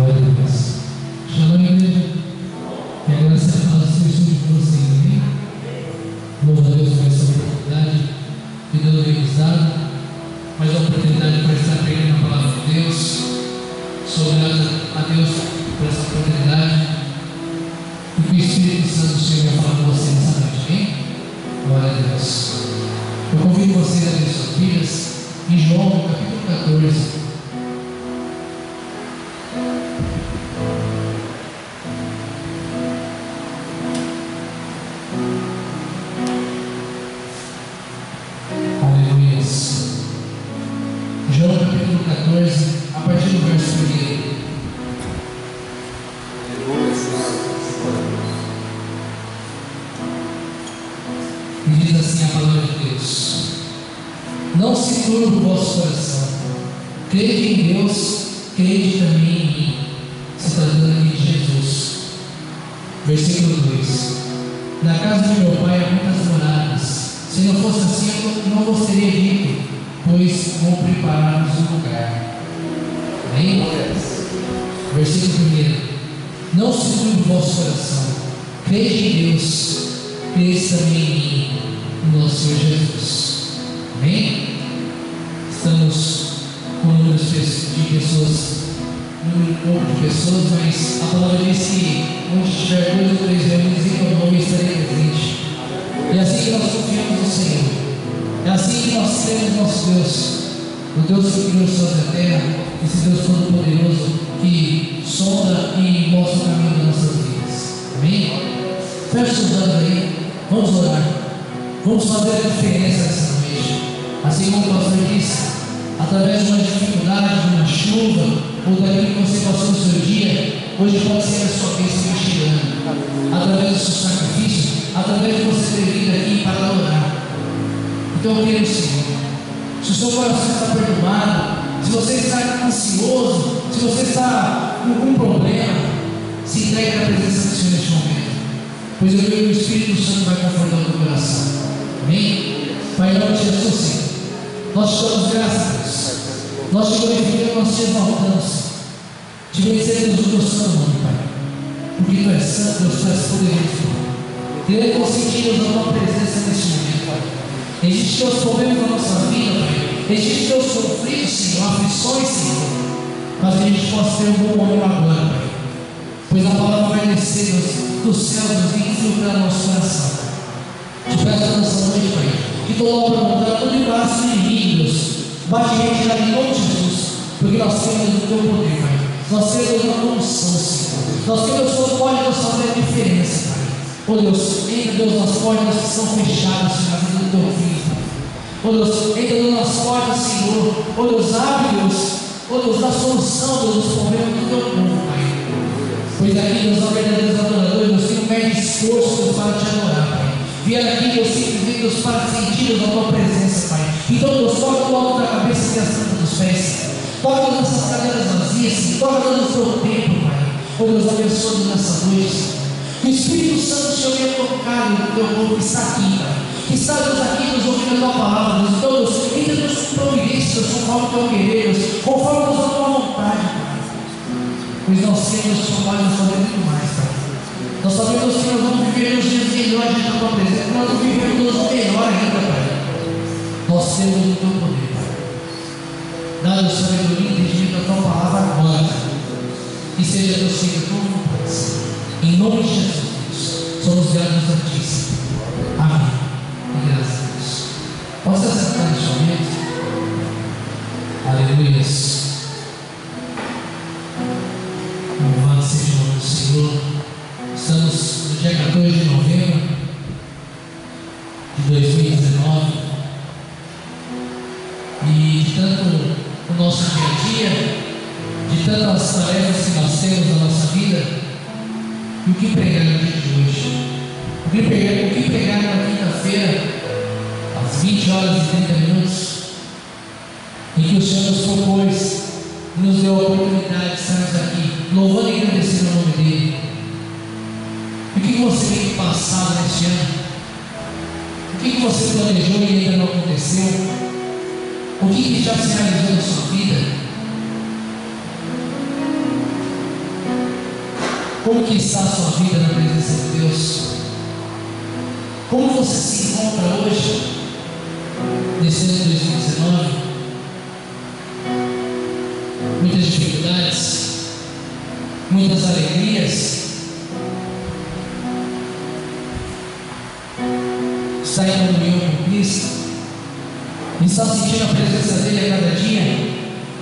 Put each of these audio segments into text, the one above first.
Glória a Deus. Shalom, igreja. Que a graça e a paz seja sobre vocês, amém? Louvo a Deus por essa oportunidade que Deus tem nos dado. Mais oportunidade para estar pregando a palavra de Deus. Sou grato a Deus por essa oportunidade. E o Espírito Santo chegue a falar com vocês nessa noite, amém? Glória a Deus. Eu convido vocês a ler suas Bíblias em João, capítulo 14. Assim, não vos teria dito, pois vou preparar-vos um lugar. Amém? Versículo 1: Não se o vosso coração. Crede em Deus, crede também em mim, no nosso Senhor Jesus. Amém? Estamos com um número de pessoas, número pouco de pessoas, mas a palavra diz que onde estiver dois ou três reunidos em meu nome, estarei presente. É assim que nós confiamos no Senhor. É assim que nós temos nosso Deus. O Deus que criou o céu e a terra, esse Deus todo-poderoso que sonda e mostra o caminho das nossas vidas. Amém? Feche os olhos aí, vamos orar. Vamos fazer a diferença nessa noite. Assim como o pastor disse, através de uma dificuldade, de uma chuva, ou daquilo que você passou no seu dia, hoje pode ser a sua bênção chegando. Através do seu sacrifício, através de você ter vindo aqui para adorar. Então Senhor, se o seu coração está perturbado, se você está ansioso, se você está com algum problema, se entregue na presença do Senhor neste momento. Pois eu creio que o Espírito Santo vai confortar o teu coração. Amém? Pai, em nome de Jesus, Senhor, nós te damos graças. Nós te glorificamos, nós te exaltamos. Te bendecemos o teu santo Pai. Porque tu és santo, Deus, tu és poderoso. Queremos consentir-nos a tua presença neste momento, Pai. Existem teus problemas na nossa vida, Pai. Existem teus sofridos, Senhor, aflições, Senhor. Mas que a gente possa ter um bom momento agora, Pai. Pois a palavra vai descer dos, dos céus, dos infiltrar nosso coração. Te peço nessa noite, Pai, que tu logo mudar todo braço inimigo, Deus. Bate retirada em nome de Jesus, porque nós temos o teu poder, Pai. Nós temos uma unção, Senhor. Nós temos o pode nos fazer a diferença, Pai. Oh Deus, entra Deus nas portas que são fechadas, Senhor, na vida do teu filho. Oh Deus, entra nas portas, Senhor. Oh Deus, abre Deus. Oh Deus, dá solução, Deus, dos problemas do teu povo, Pai. Pois aqui, Deus, há verdadeiros adoradores, Deus, tem um médio esforço, para te adorar, Pai. Vieram aqui, Deus, simplesmente, Deus, para sentir, Deus, a tua presença, Pai. Então, Deus, toca o alto da cabeça e a santa dos pés. Toca Deus, nessas cadeiras vazias, toca no teu tempo, Pai. Oh Deus, abençoe nessa noite. O Espírito Santo te venha tocar no teu povo que está aqui, Pai. Deus, aqui nos ouvindo a tua palavra, Deus. Então, Deus, entra, Deus, com providência, Deus, conforme o teu querer, conforme, a tua vontade, Pai. Pois nós temos, pode nos fazer muito mais, Pai. Nós sabemos que nós vamos viver os dias melhores de tua presença, nós vamos viver todos os melhor ainda, Pai. Nós temos o teu poder, Pai. Dá-nos sabedoria e entendimento da tua palavra agora. Que seja feito a tua vontade. Em nome de Jesus, somos gratos a ti. Aconteceu? O que já se realizou na sua vida? Como que está a sua vida na presença de Deus? Como você se encontra hoje, nesse ano de 2019? Muitas dificuldades, muitas alegrias. Está sentindo a presença dele a cada dia?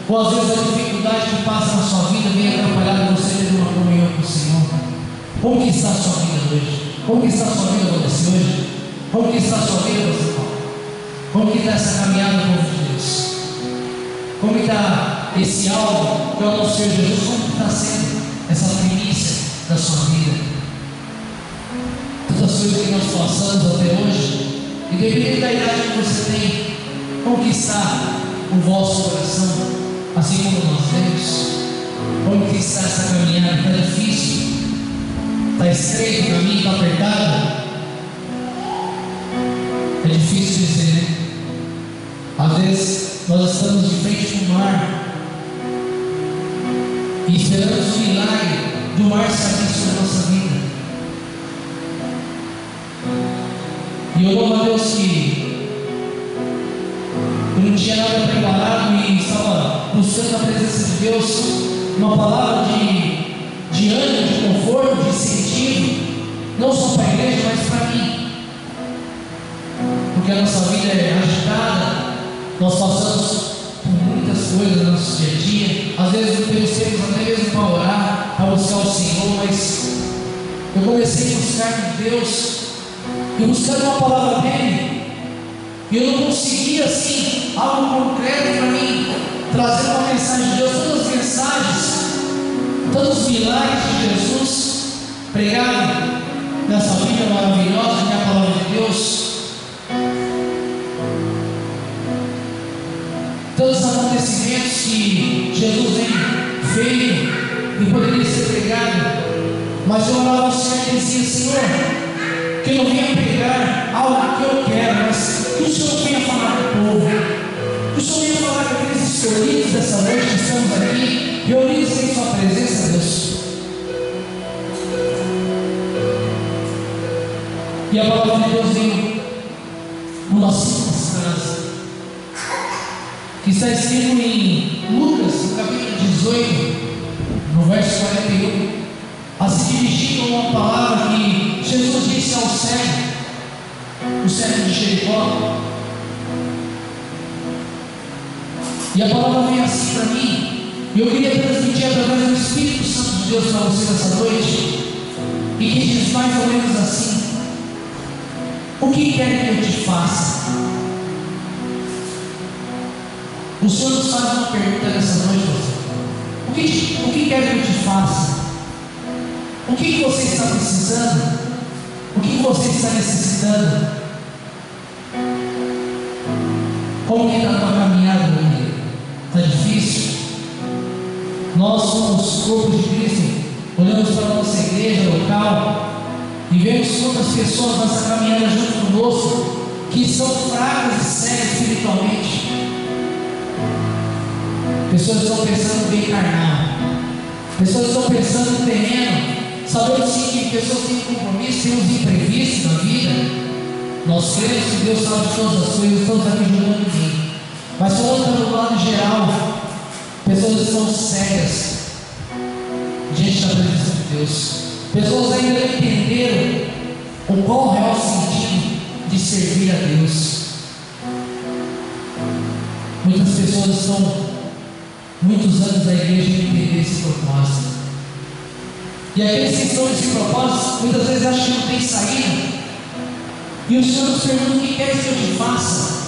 Ou às vezes a dificuldade que passa na sua vida vem atrapalhar você ter uma comunhão com o Senhor? Como que está a sua vida hoje? Como que está a sua vida você hoje? Como que está a sua vida, você Paulo? Como que está essa caminhada com de Deus? Como que está esse algo que é o nosso Senhor Jesus? Como que está sendo essa primícia da sua vida? Tantas coisas que nós passamos até hoje, e dependendo da idade que você tem, está o vosso coração? assim como nós temos. Está essa caminhada? Está difícil? Está estreito o caminho? Está apertado? É difícil dizer, né? Às vezes nós estamos de frente com o mar e esperamos o milagre do mar se abrir sobre a nossa vida. E eu louvo a Deus que tinha nada preparado e estava buscando a presença de Deus, uma palavra de, de ânimo, de conforto, de incentivo, não só para a igreja, mas para mim. Porque a nossa vida é agitada, nós passamos por muitas coisas no nosso dia a dia, às vezes não temos tempo até mesmo para orar, para buscar o Senhor, mas eu comecei a buscar de Deus, e buscar uma palavra dele. E eu não conseguia assim algo concreto para mim, trazer uma mensagem de Deus, todas as mensagens, todos os milagres de Jesus pregados nessa Bíblia maravilhosa que é a palavra de Deus. Todos os acontecimentos que Jesus vem feito e poderia ser pregado, mas eu orava ao Senhor e dizia, Senhor, que eu não venha pregar algo que eu quero, mas que o Senhor venha falar com o povo. Que o Senhor venha falar com aqueles escolhidos dessa noite que estamos aqui, reunidos em Sua presença, Deus. E a palavra de Deus vem numa simples frase, que está escrito em Lucas, no capítulo 18, no verso 41, Jericó. E a palavra vem assim para mim. E eu queria transmitir através do Espírito Santo de Deus para você nessa noite. E que diz mais ou menos assim: O que quer que eu te faça? O Senhor nos faz uma pergunta nessa noite. O que, o que quer que eu te faça? O que, que você está precisando? O que você está necessitando? Como que está a tua caminhada, meu Está difícil? Nós somos corpo de Cristo, olhamos para a nossa igreja local e vemos quantas pessoas nessa caminhada junto conosco que são fracas e cegas espiritualmente. Pessoas estão pensando bem carnal. Pessoas estão pensando no terreno. Sabemos sim que pessoas têm compromisso, têm os imprevistos da vida. Nós cremos que Deus sabe todas as coisas, estamos aqui julgando ninguém. Mas falando do lado geral, pessoas estão cegas diante da presença de Deus. Pessoas ainda não entenderam o qual o sentido de servir a Deus. Muitas pessoas estão muitos anos da igreja não entenderam esse propósito. E aqueles que estão nesse propósito, muitas vezes acham que não tem saída. E o Senhor nos pergunta: o que quer que eu te faça?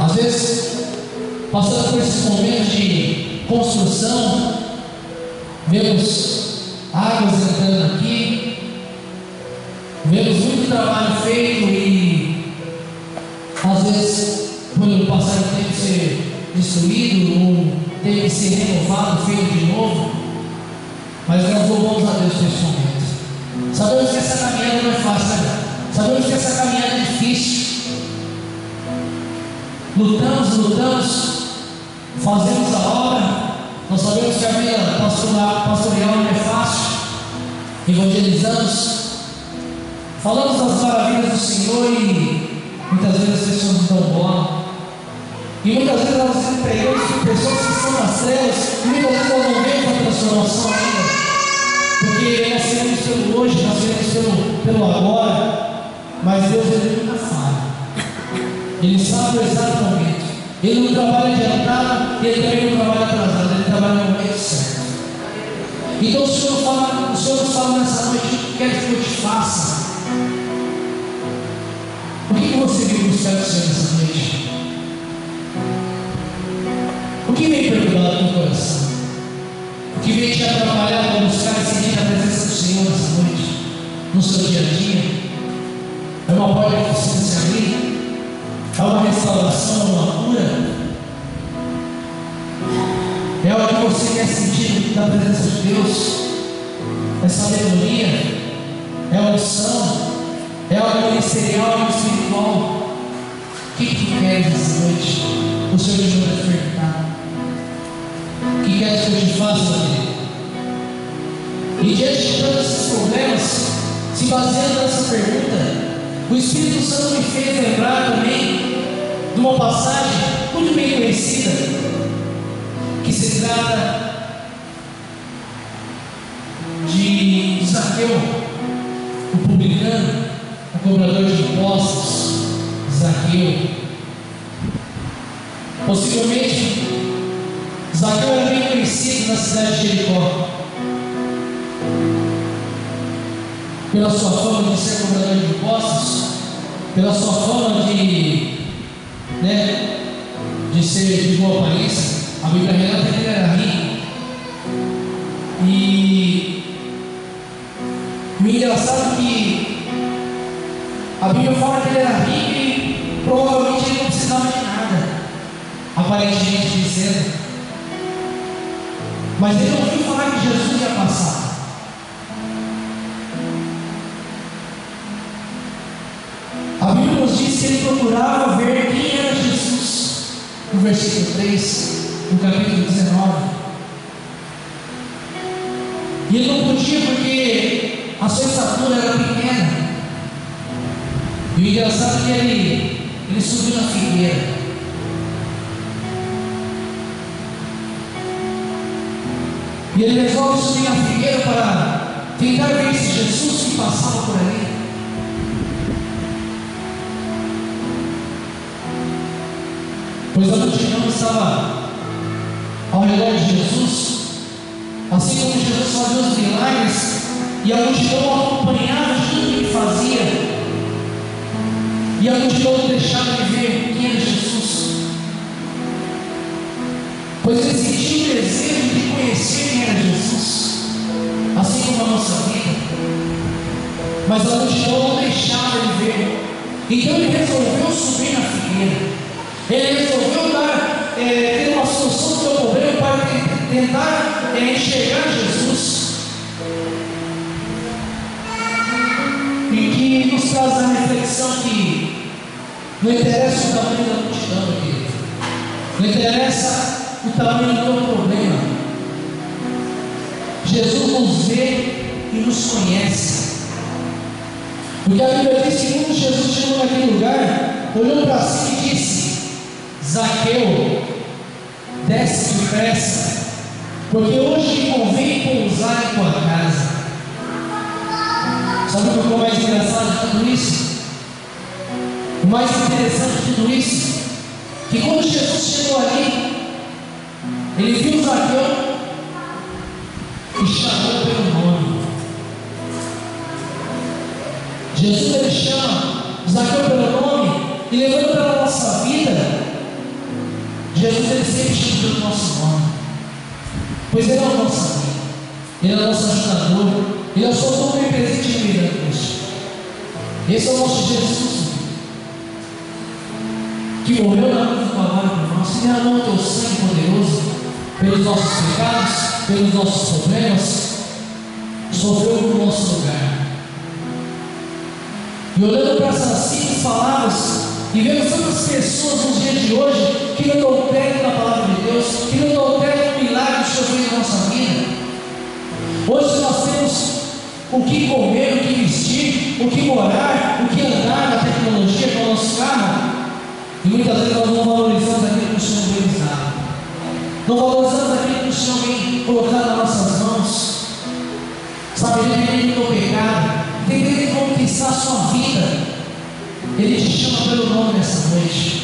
Às vezes, passando por esses momentos de construção, vemos águas entrando aqui, vemos muito trabalho feito e, às vezes, por o passar do tempo ser destruído ou ter que ser renovado, feito de novo. Mas nós louvamos a Deus por esse momento. Sabemos que essa caminhada não é fácil, né? Sabemos que essa caminhada é difícil. Lutamos, lutamos, fazemos a obra. Nós sabemos que a vida pastoral, não é fácil. evangelizamos, falamos das maravilhas do Senhor e muitas vezes as pessoas não dão bola. E muitas vezes nós empregamos pessoas que estão nas trevas e muitas vezes nós não vemos a transformação ainda. Porque nós queremos pelo hoje, nós queremos pelo, pelo agora, mas Deus ele nunca falha. Ele sabe o exato momento. Ele não trabalha adiantado e ele também não trabalha atrasado, ele trabalha no momento certo. Então o Senhor, fala, o Senhor fala nessa noite, quer que eu te faça? O que, você veio buscar do Senhor nessa noite? O que vem perturbado no coração? O que vem te atrapalhar para buscar e sentir a presença do Senhor nessa noite? No seu dia a dia? É uma porta que precisa? É uma restauração, uma cura? É o que você quer sentir da presença de Deus? É sabedoria? É unção? É algo ministerial, algo espiritual? O que, tu queres essa noite? O Senhor te manda perguntar. O que queres que eu te faça, querido? E diante de todos esses problemas, se baseando nessa pergunta, o Espírito Santo me fez lembrar também de uma passagem muito bem conhecida que se trata de Zaqueu, o publicano, o cobrador de impostos, Zaqueu. Possivelmente, Zaqueu era bem conhecido na cidade de Jericó. Pela sua fama de ser cobrador de impostos, pela sua fama de, né, de ser de boa aparência, a Bíblia relata que ele era rico. E o engraçado é que a Bíblia fala que ele era rico e provavelmente ele não precisava de nada, aparentemente dizendo. Mas ele ouviu falar que Jesus ia passar. Nos diz que ele procurava ver quem era Jesus. No versículo 3 no capítulo 19. E ele não podia porque a sua estatura era pequena. E o engraçado é que ele, ele subiu na figueira. E ele resolve subir na figueira para tentar ver esse Jesus que passava por ali. Pois a multidão estava ao redor de Jesus, assim como Jesus fazia os milagres e a multidão acompanhava tudo que ele fazia, e a multidão não deixava de ver quem era Jesus, pois ele sentia o desejo de conhecer quem era Jesus, assim como a nossa vida, mas a multidão não deixava de ver, então ele resolveu subir na figueira, ele resolveu dar, é, ter uma solução do seu problema para tentar é, enxergar Jesus. E que nos traz a reflexão que não interessa o tamanho da multidão, querido. Não interessa o tamanho do teu problema. Jesus nos vê e nos conhece. Porque a Bíblia diz que quando Jesus chegou naquele lugar, olhou para si Zaqueu, desce depressa, porque hoje convém pousar em tua casa. Sabe o que é mais engraçado de tudo isso? O mais interessante de tudo isso? Que quando Jesus chegou ali, ele viu Zaqueu e chamou pelo nome. Jesus ele chama Zaqueu pelo nome e levando para a nossa vida Jesus ele sempre chama pelo nosso nome. Pois ele é o nosso amigo. Ele é o nosso ajudador. Ele é o socorro presente em vida, Deus. Esse é o nosso Jesus. Que morreu na cruz do Calvário por nós. Que derramou o teu sangue poderoso pelos nossos pecados, pelos nossos problemas. Sofreu no nosso lugar. E olhando para essas simples palavras, e vemos tantas pessoas nos dias de hoje que não crédito na palavra de Deus, que não crédito no milagre que o Senhor fez na nossa vida. Hoje nós temos o que comer, o que vestir, o que morar, o que andar na tecnologia com o nosso carro. E muitas vezes nós não valorizamos aquilo que o Senhor nos. Não valorizamos aquilo que o Senhor vem colocar nas nossas mãos. Sabe, independente do pecado, independente de conquistar a sua vida, Ele te chama pelo nome nessa noite.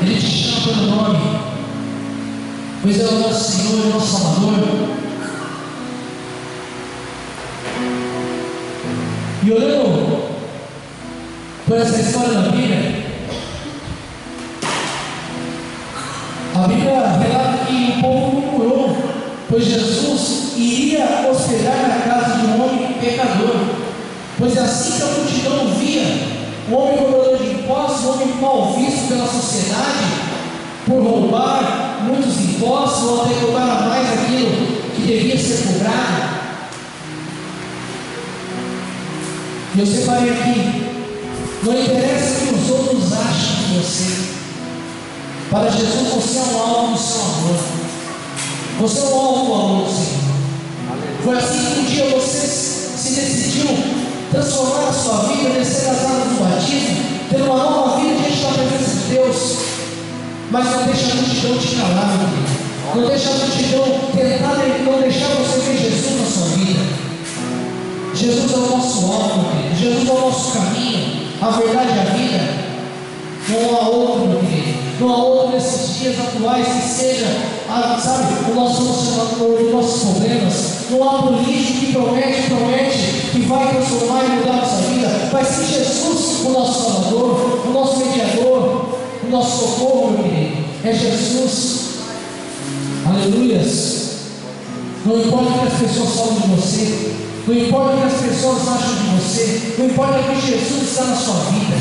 Ele te chama pelo nome. Pois é o nosso Senhor, o nosso Salvador. E olhando por essa história da Bíblia, a Bíblia relata que o povo murmurou, pois Jesus iria hospedar na casa de um homem pecador. Pois é assim que a multidão via o homem cobrador de impostos, um homem mal visto pela sociedade, por roubar muitos impostos ou até cobrar mais aquilo que devia ser cobrado. E eu separei aqui. Não interessa o que os outros acham de você. Para Jesus, você é um alvo do seu amor. Você é um alvo do amor do Senhor. Foi assim que um dia você se decidiu transformar a sua vida, as águas do batismo, ter uma nova vida diante da presença de Deus. Mas não deixa a multidão te calar. Não deixa a multidão tentar não deixar você ver Jesus na sua vida. Jesus é o nosso alvo. Jesus é o nosso caminho, a verdade e a vida. Não há outro, meu querido. Não há outro nesses dias atuais que seja, a, sabe, o nosso solucionador dos nossos problemas. Não há político que promete, promete, que vai transformar e mudar a nossa vida. Vai ser Jesus, o nosso Salvador, o nosso mediador, o nosso socorro, meu querido. É Jesus. Aleluias. Não importa o que as pessoas falam de você, não importa o que as pessoas acham de você, não importa o que Jesus está na sua vida,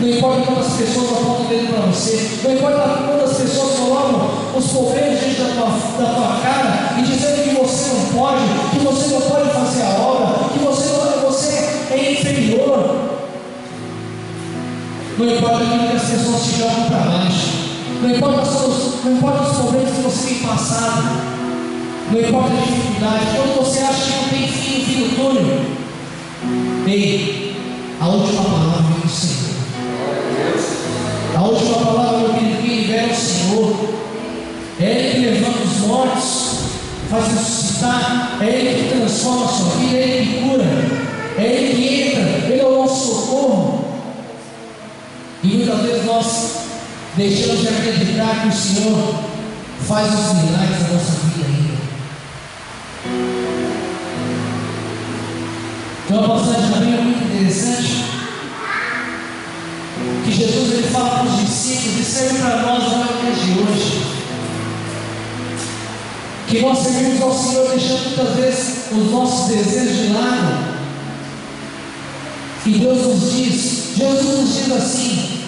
não importa quantas pessoas apontam dedo para você, não importa quantas pessoas colocam os problemas diante da tua, da tua cara e dizendo não pode, que você não pode fazer a obra, que você, não, você é inferior. Não importa aquilo que as pessoas te jogam para baixo, não importa, os, não importa os problemas que você tem passado, não importa a dificuldade, quando você acha que não tem fim, fim do túnel, ei, a última palavra vem do Senhor. A última palavra, meu quem libera é o Senhor. É Ele que levanta os mortos, faz ressuscitar, é Ele que transforma a sua vida, é Ele que cura, é Ele que entra, Ele é o nosso socorro. E muitas vezes nós deixamos de acreditar que o Senhor faz os milagres da nossa vida ainda. Tem uma passagem Bíblia muito interessante. Que Jesus ele fala para os discípulos e serve para nós Que nós servimos ao Senhor deixando muitas vezes os nossos desejos de lado. E Deus nos diz, Jesus nos diz assim,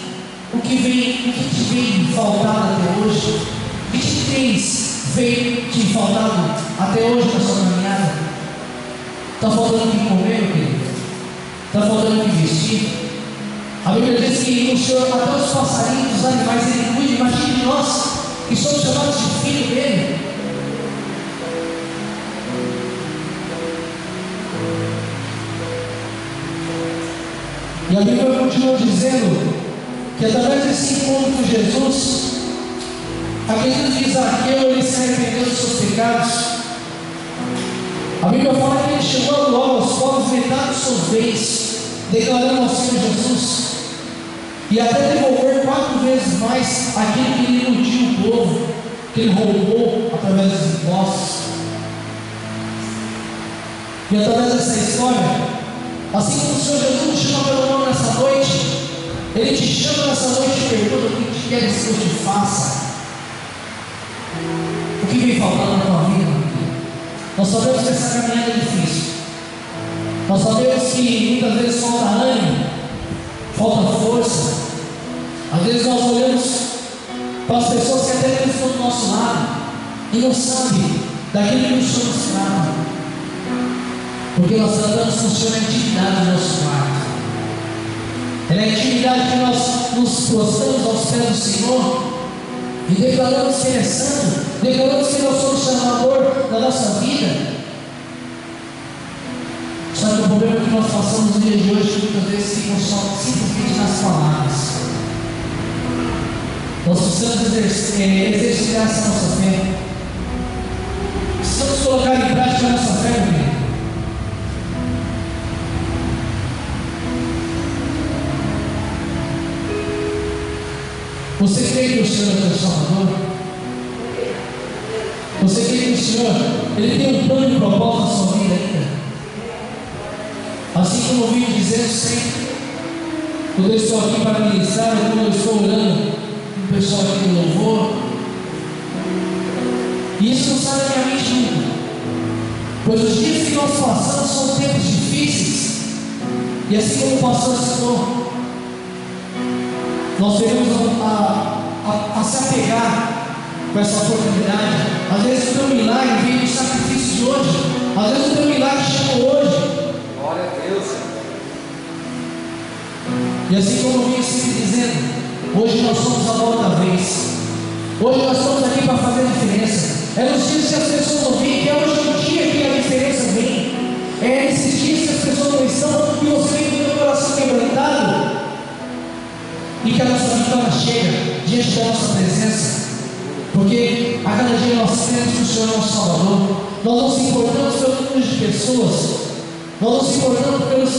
o que vem, o que te vem faltado até hoje, o que te tens veio te faltado até hoje na sua caminhada. Está faltando o que comer, meu querido? Está faltando o que vestir? A Bíblia diz que o Senhor, até os passarinhos, os animais, Ele cuida. Imagine nós, que somos chamados de filho dele. E a Bíblia continua dizendo que através desse encontro com Jesus, a Bíblia diz Zaqueu, ele se arrependeu dos seus pecados. A Bíblia fala que ele chegou logo aos povos metade seus bens, declarando ao Senhor Jesus, e até devolver quatro vezes mais aquilo que ele iludiu o povo, que ele roubou através dos impostos. E através dessa história, assim como o Senhor Jesus te chama pelo nome nessa noite, Ele te chama nessa noite e pergunta o que queres que eu te faça. O que vem faltando na tua vida? Nós sabemos que essa caminhada é difícil. Nós sabemos que muitas vezes falta ânimo, falta força. Às vezes nós olhamos para as pessoas que até estão do nosso lado e não sabem daquilo que nos trata. Porque nós tratamos com o Senhor na intimidade do nosso quarto. É na intimidade que nós nos prostramos aos pés do Senhor e declaramos que Ele é santo, declaramos que é o solucionador da nossa vida. nós passamos no dia de hoje que muitas vezes ficam só simplesmente nas palavras. Nós precisamos exercer, é, exercitar essa nossa fé. Precisamos colocar em prática a nossa fé, meu Você crê que o Senhor é o Salvador? Você crê que o Senhor ele tem um plano e propósito na sua vida ainda? Assim como eu vim dizendo sempre, quando eu estou aqui para ministrar, quando eu estou orando, o pessoal aqui do louvor, e isso não sai da minha mente nunca. Pois os dias que nós passamos são tempos difíceis, e assim como o citou, nós devemos a, a, a, se apegar com essa oportunidade. Às vezes o teu milagre vem do sacrifício de hoje. Às vezes o teu milagre chegou hoje. Glória a Deus. E assim como eu vinha sempre dizendo, hoje nós somos a bola da vez. Hoje nós estamos aqui para fazer a diferença. É nos dias que as pessoas não vêm, que é hoje o dia que a diferença vem. É nesses dias que as pessoas não estão e você vem com o coração quebrantado e que a nossa vitória chega diante da nossa presença, porque a cada dia nós temos que o Senhor é nosso Salvador, nós não se importamos pelo número de pessoas, nós não se importamos pelos,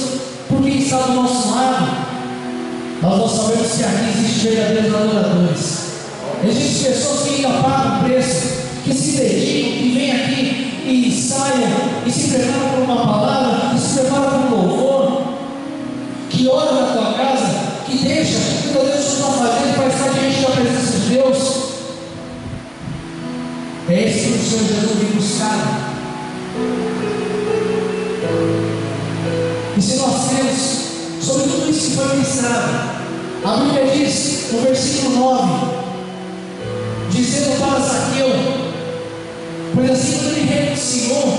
por quem está do nosso lado, nós não sabemos que aqui existem verdadeiros adoradores, existem pessoas que ainda pagam o preço, que se dedicam, que vêm aqui e ensaiam, e se preparam por uma palavra, e se preparam por um louvor, que oram na tua casa, que deixa que Deus está fazendo para estar diante da presença de Deus. É esse que o Senhor Jesus vem buscar. E se nós temos sobre tudo isso que foi ministrado, a Bíblia diz no versículo 9, dizendo para Zaqueu, pois assim quando ele renunciou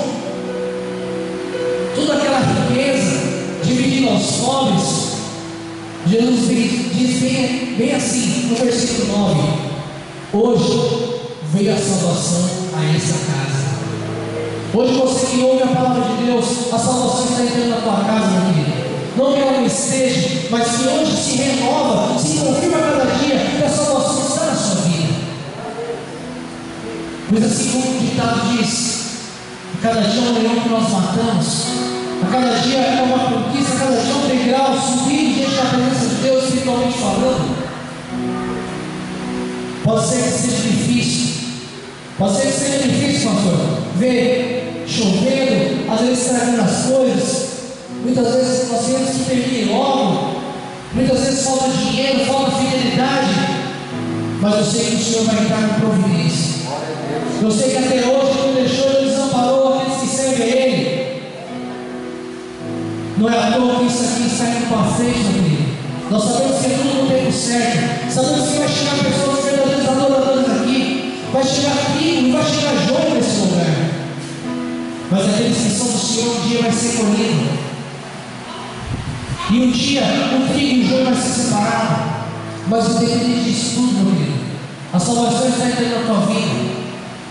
toda aquela riqueza, dividindo aos pobres, Jesus diz bem, bem assim, no versículo 9: Hoje veio a salvação a essa casa. Hoje você que ouve a palavra de Deus, a salvação está entrando na tua casa, meu querido. Não que ela não esteja, mas que hoje se renova, se confirma cada dia que a salvação está na sua vida. Pois assim como o ditado diz, cada dia é um leão que nós matamos, a cada dia é uma conquista, a cada dia é um degrau, subir diante da presença de Deus, espiritualmente falando. Pode ser que seja difícil, pode ser que seja difícil, pastor, ver chovendo, às vezes estragando as coisas, muitas vezes nós temos que termine logo, muitas vezes falta dinheiro, falta fidelidade, mas eu sei que o Senhor vai entrar com providência. Eu sei que até hoje não deixou, ele desamparou aqueles que servem a Ele. Não é à toa que isso aqui está indo para frente, meu. Nós sabemos que é tudo no tempo certo. Sabemos que vai chegar pessoas verdadeiras adoradoras aqui. Vai chegar trigo e vai chegar joio nesse lugar. Mas aqueles que são do Senhor, um dia vai ser colhido. E um dia o trigo e o joio vai ser separado. Mas independente disso tudo, meu querido, a salvação está entrando na tua vida.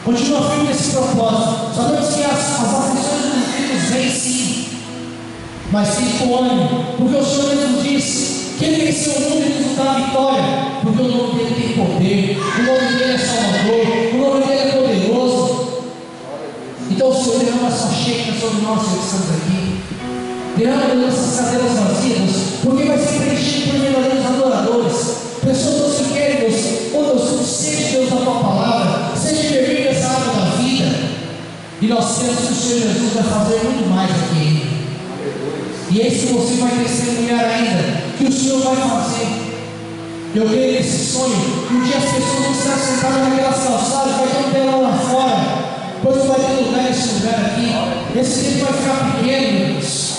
Continua firme nesse propósito. Sabemos que as, as aflições dos espíritos vêm sim. Mas fique com ânimo, porque o Senhor mesmo diz venceu o mundo e nos dá a vitória, porque o nome dele tem poder, o nome dele é Salvador, o nome dele é poderoso. Então o Senhor derrama a sua cheia sobre nós que estamos aqui. Derrama nossas cadeiras vazias, porque vai ser preenchido por verdadeiros adoradores. Pessoas que querem, Deus, oh Deus, seja Deus da tua palavra, seja beber dessa água da vida. E nós temos que o Senhor Jesus vai fazer muito mais aqui. E esse você vai testemunhar ainda, que o Senhor vai fazer. Eu creio nesse sonho, que um dia as pessoas vão estar sentadas naquelas calçadas, vai ter um telão lá fora, pois não vai ter lugar nesse lugar aqui. Esse tempo vai ficar pequeno, Deus.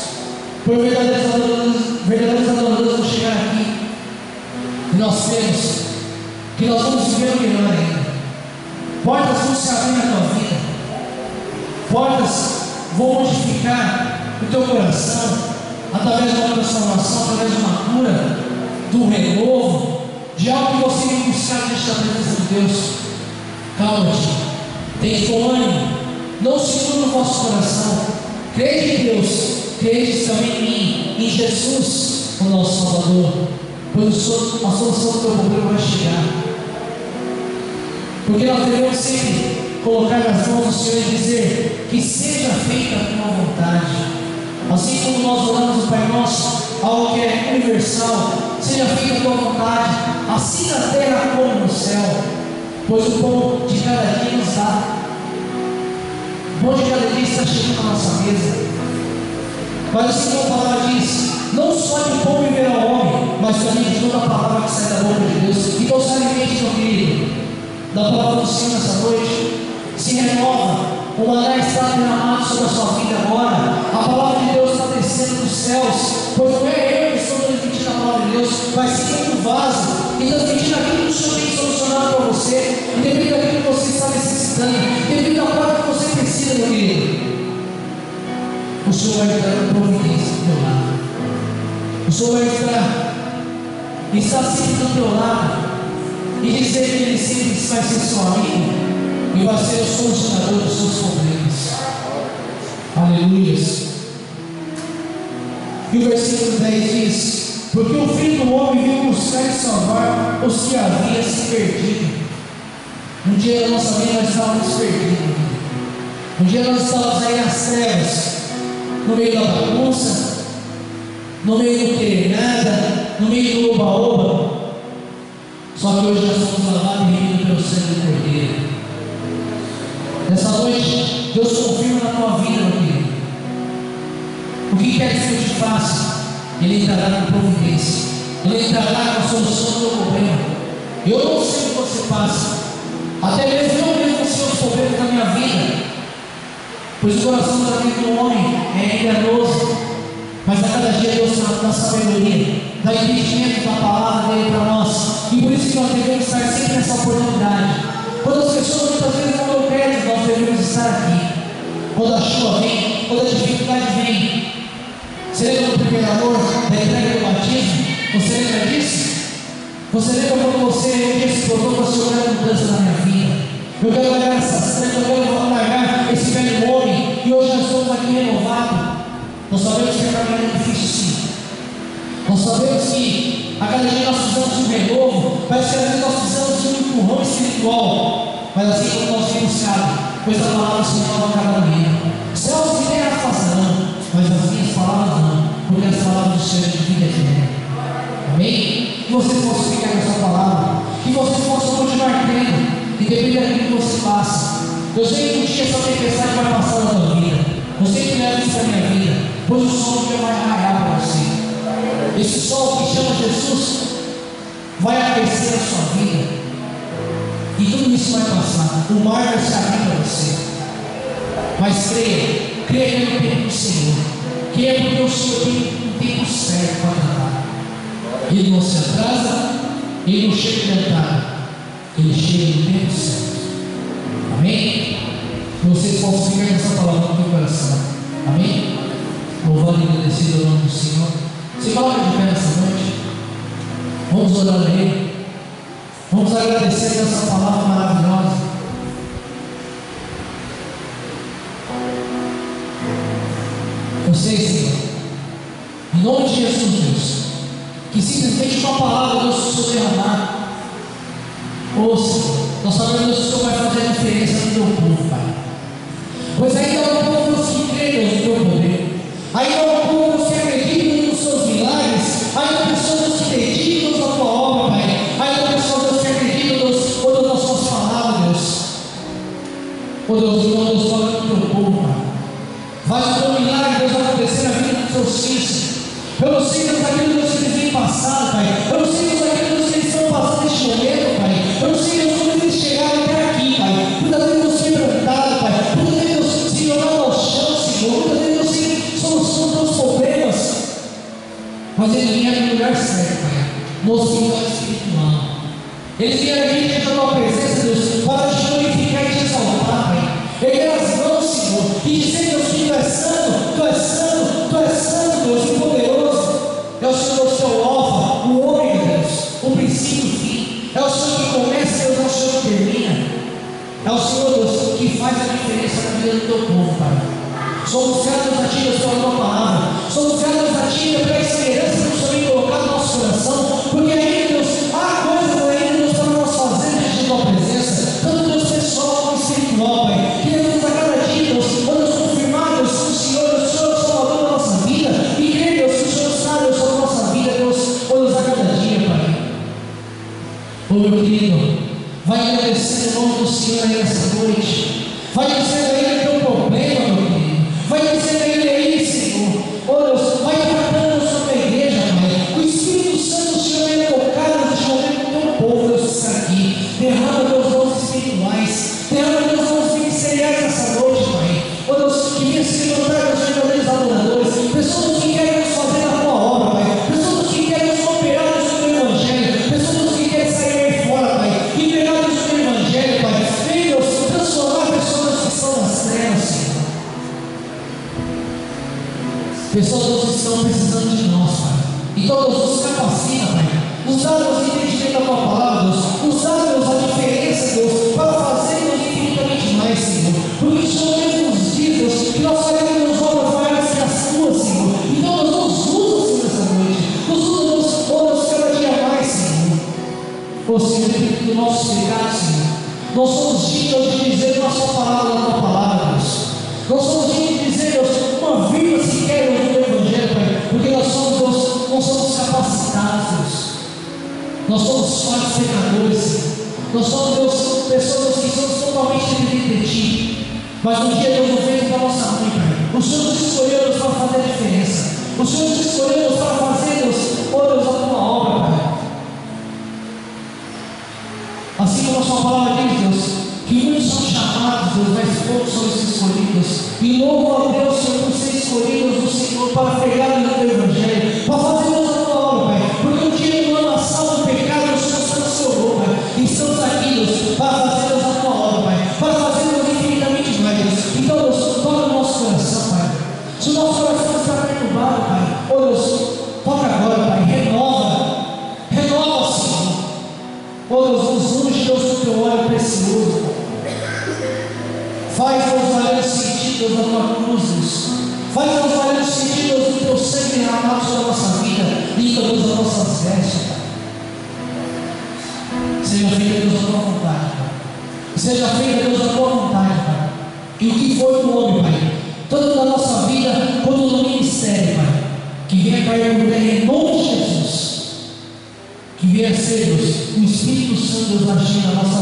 Pois verdadeiros adoradores, vão chegar aqui. E nós temos que nós vamos viver melhor ainda. Portas vão se abrir na tua vida. Portas vão modificar o teu coração através de uma transformação, através de uma cura, do renovo, de algo que você tem buscar diante presença de Deus. Calma-te, tem bom ânimo, não segura no vosso coração, crede em Deus, credes também em mim, em Jesus, o nosso Salvador, pois a solução do teu problema vai chegar. Porque nós devemos sempre colocar nas mãos do Senhor e dizer que seja feita a tua vontade. Assim como nós oramos o Pai Nosso, algo que é universal, seja feita a tua vontade, assim na terra como no céu, pois o pão de cada dia nos dá. O pão de cada dia está chegando na nossa mesa. Mas o Senhor palavra diz: não só de pão viverá o homem, mas também de toda a palavra que sai da boca de Deus. Então se alimente, meu querido, da palavra do Senhor nessa noite. Se renova. O maná está derramado sobre a sua vida agora. A palavra de Deus está descendo dos céus. Pois não é eu que estou transmitindo a palavra de Deus, vai ser um vaso e transmitindo aquilo que o Senhor tem solucionado para você, devido àquilo que você está necessitando, devido à coisa que você precisa, meu querido. O Senhor vai estar providência do teu lado. O Senhor vai estar, está sempre do teu lado e dizer que Ele sempre vai ser seu amigo e vai ser o solucionador dos seus problemas. Aleluia. E o versículo 10 diz: Porque o Filho do Homem veio buscar e salvar os que haviam se perdido. Um dia nossa vida nós estávamos perdidos. Um dia nós estávamos aí nas trevas, no meio da bagunça, no meio do querer nada, no meio do oba-oba. Só que hoje nós somos lavados e pelo sangue do Cordeiro. Nessa noite, Deus confirma na tua vida, meu querido. O que quer que eu te faça? Ele entrará com providência. Ele entrará com a solução do teu problema. Eu não sei o que você passa. Até mesmo eu mesmo sei os problemas da minha vida. Pois o coração da vida do homem é enganoso. Mas a cada dia Deus dá sabedoria, dá entendimento da palavra dele para nós. E por isso que nós devemos estar sempre nessa oportunidade. Quando as pessoas muitas vezes não dão crédito, nós devemos estar aqui. Quando a chuva vem, quando a dificuldade vem. Você lembra do primeiro amor da entrega do batismo? Você lembra disso? Você lembra quando você botou para Senhor a mudança na minha vida? Eu quero largar essas trevas, eu quero largar esse velho homem. E hoje nós estamos aqui renovados. Nós sabemos que é difícil sim. Nós sabemos que a cada dia nós precisamos de um renovo. Parece que às nós precisamos de um empurrão espiritual. Mas assim como nós temos buscado, pois a palavra se renova a cada dia. Céus e terra passarão, mas as minhas palavras não, porque as palavras do Senhor de vida eterna. Amém? Que você possa ficar nessa palavra, que você possa continuar crendo, independente daquilo que você passa. Eu sei que um dia essa tempestade vai passar na tua vida. Eu sei que leva isso para a minha vida, pois o sol dia vai raiar. Esse sol que chama Jesus vai aquecer a sua vida. E tudo isso vai passar. O mar vai se abrir para você. Mas creia, creia no tempo do Senhor. Creia porque o Senhor tem um tempo certo para tratar. Ele não se atrasa, ele não chega adiantado. Ele chega no tempo certo. Amém? Que vocês possam ficar com essa palavra no teu coração. Amém? Louvado e agradecido ao nome do Senhor. Se coloca de pé nessa noite. Vamos orar a Ele. Vamos agradecer essa palavra maravilhosa. Sei, Senhor, em nome de Jesus, Deus, que simplesmente uma palavra, Deus, o Senhor Mas um dia Deus, da tua cruz, Vai transformar o sentido do teu sangue derramado é sobre a nossa vida, e todas as nossas vestes, Seja feita, Deus, a tua vontade, Pai. Seja feita, Deus, a tua vontade, Pai. E o que foi do homem, Pai? Tanto na nossa vida quanto no ministério, Pai. Que venha cair no terra em nome de Jesus. Que venha ser, Deus, o Espírito Santo agindo na nossa